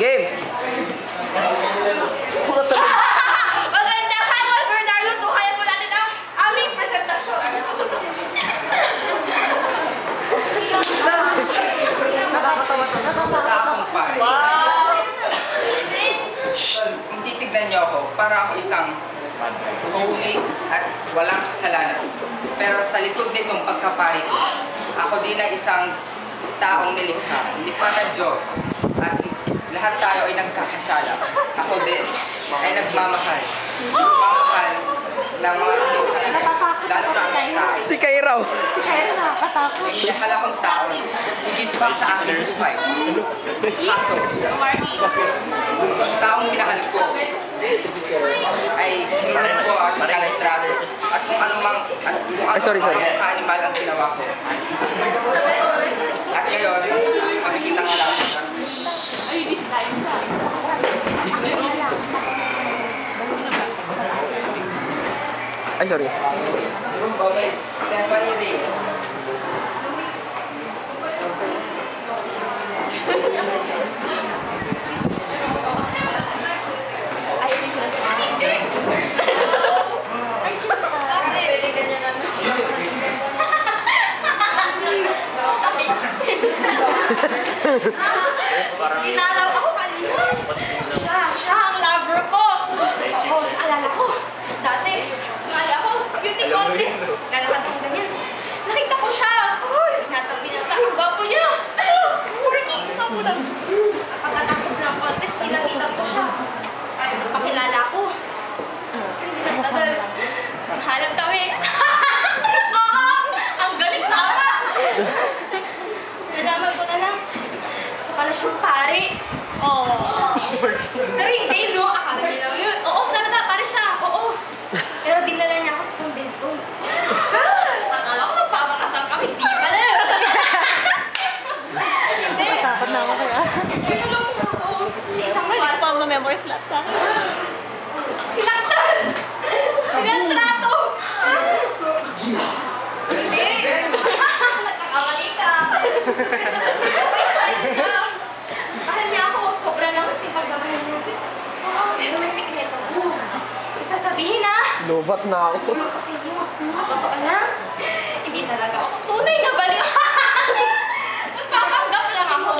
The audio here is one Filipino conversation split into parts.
Game! Magandang hapon, Bernardo. Tuhayan po natin ang aming presentasyon. sa akong pare. Shh! Hindi tignan niyo ako para ako isang holy at walang kasalanan. Pero sa likod nitong pagkapari ko, ako din ay isang taong nilikha, nilikha ng Diyos. At lahat tayo ay nagkakasala. Ako din ay nagmamahal. Nagmamahal ng mga. Lalo na ang tao. Si Kairaw. Minahal akong tao, higit pa sa aking buhay. Kaso, ang taong minahal ko ay hinulog ko at kaltrato at kung ano mang at kung ano Ay, sorry, sorry. mang ka-animal ang ginawa ko. At ngayon, kami kitang alam. Ay, sorry. Stephanie Reyes. Inalaw ako kanina. Siya, siya ang lover ko. Oo, alala ko. Dati, Beauty Contest, ganas. Isang Pwede ko kwarto. pang ma-memory slot sa akin. Sinaktan! Sinantrato! Hindi! Nagkakamali ka! Pagkakaya siya! Mahal niya ako, sobra lang kasi pagmamahal niya. Pero may sikreto ko. Isasabihin na! Lubat na ako. Sabihin ko sa inyo, totoo lang. Hindi talaga ako tunay na baliw. Nagpapanggap lang ako.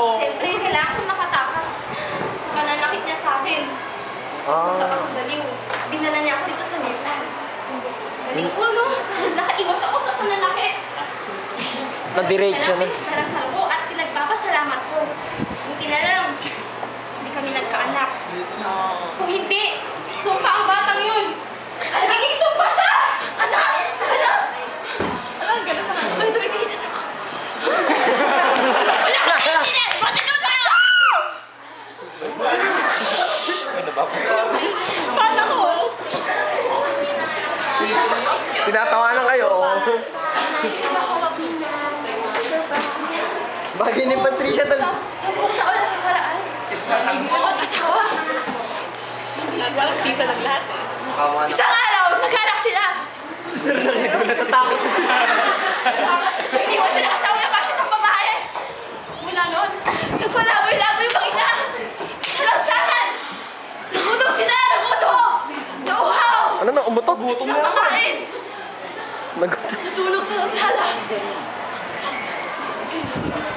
Oo. Siyempre, kailangan ko makatakas sa pananakit niya sa akin. Ah. Ang baliw. Dinala niya ako dito sa mental. Galing ko, no? Nakaiwas ako sa pananakit. Na-diretso na. Malapit darasal ko at pinagpapasalamat ko. Buti na lang, hindi kami nagkaanak. Kung hindi, sumpa ang batang yun. Nagiging sumpa siya! Anak! Anak! Ano, ang ganda sa Ay, tumitigisan ako. Wala ka kaibigan! Bakit ito sa'yo? Paano ko? Tinatawanan kayo. Bagay ni Patricia tal. Sampung taon lang ang paraan. Hindi na mag-asawa. Hindi sila sisa ng lahat eh. Isang araw, naghanak sila. Natatakot. Hindi mo siya nakasawa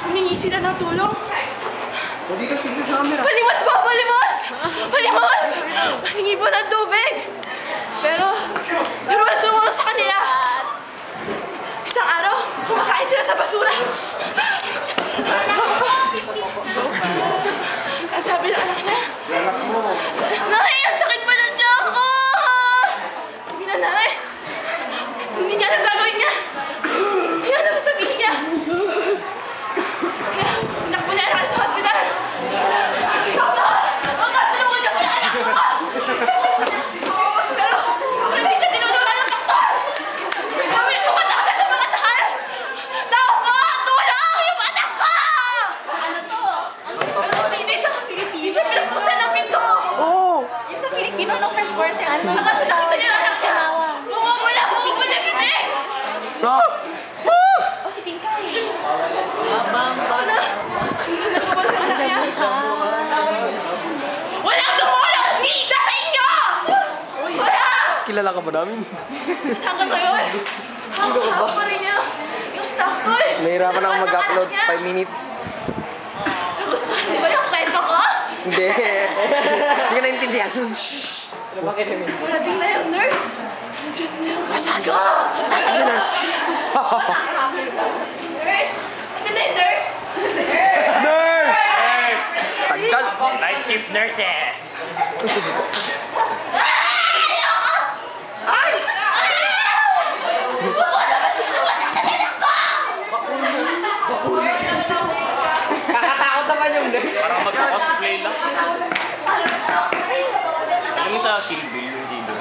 Humingi sila ng tulong. Hindi ka sige sa camera. Paliwas po! Paliwas! Paliwas! Hingi po ng tubig! Pero, pero wala sumunod sa kanila. Isang araw, kumakain sila sa basura. Ang sabi ng anak niya, Nay, ang sakit pa ng tiyan ko! Sabi na nanay, hindi niya alam gagawin niya. Yan ang sabihin niya. Kaya, tinakbo niya anak sa hospital. Doktor! Doktor, tulungan niyo po yung anak ko! Pero, pero hindi siya tinulungan ng doktor! Kami, pumunta kami sa mga tahanan! Naku! Tulong! Yung anak ko! Ano to? Hindi siya, hindi siya pinagpusan ng pinto! Oo. Yung sa Filipino nung first quarter. Ano? Baka sa nakita niya yung anak niya! Bumubula, bumubula yung bibig! No. O si Tingkay. Abang ba? Ano? Nagpapalala niya? Kilala ka ba namin? Hanggang ngayon, hawak-hawak pa rin niya yung staff ko eh. Nahirapan ako mag-upload Niya. 5 minutes. Gusto, di ba yung kwento ko? Hindi. Hindi ko naintindihan. Ano bakit namin? Parating na yung nurse. Nandiyan na yung masaga. Ano nurse? Nurse! Kasi na yung nurse. Nurse! Tagal! Night shift nurses. Kakatakot naman yung nurse. Parang magka-cosplay lang. Yung sa Silvio, yung dito.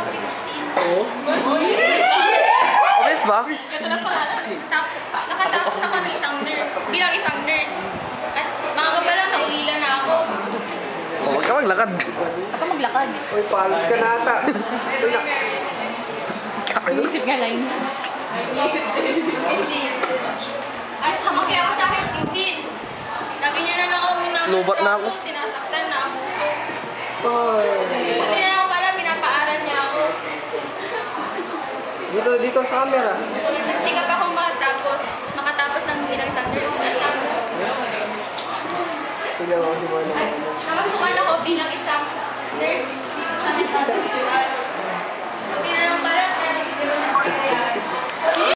Obvious ba? Tap- nakatapos ako ng isang nurse, bilang isang nurse. At mga gabala, naulila na ako. Oh, huwag ka maglakad. Ako maglakad. Uy, palos ka na ata. Inisip nga lang. At lumaki ako sa akin, Pimpin. Lagi niya na lang ako minamaltrato, Lubat na ako. sinasaktan na abuso. Buti na lang pala, pinapaaral niya ako. Dito, dito sa camera. Nagsikap akong matapos, makatapos ng bilang um, Tingnan mo si Mano. namasukan ako bilang isang nurse dito sa mental hospital.